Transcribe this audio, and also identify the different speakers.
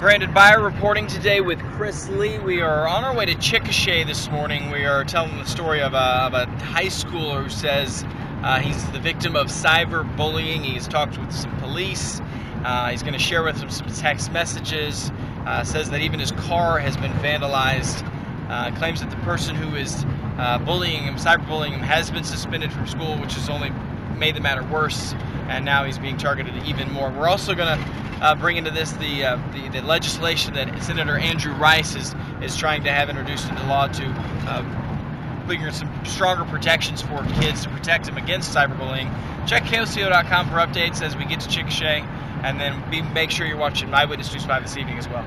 Speaker 1: Brandon Beyer reporting today with Chris Lee. We are on our way to Chickasha this morning. We are telling the story of a, of a high schooler who says uh, he's the victim of cyberbullying. He's talked with some police. Uh, he's going to share with them some text messages. Uh, says that even his car has been vandalized. Uh, claims that the person who is uh, bullying him, cyberbullying him, has been suspended from school, which has only made the matter worse. And now he's being targeted even more. We're also going to uh, bring into this the, uh, the, the legislation that Senator Andrew Rice is is trying to have introduced into law to uh, figure some stronger protections for kids to protect them against cyberbullying. Check KOCO.com for updates as we get to Chickasha, and then be, make sure you're watching Eyewitness News 5 this evening as well.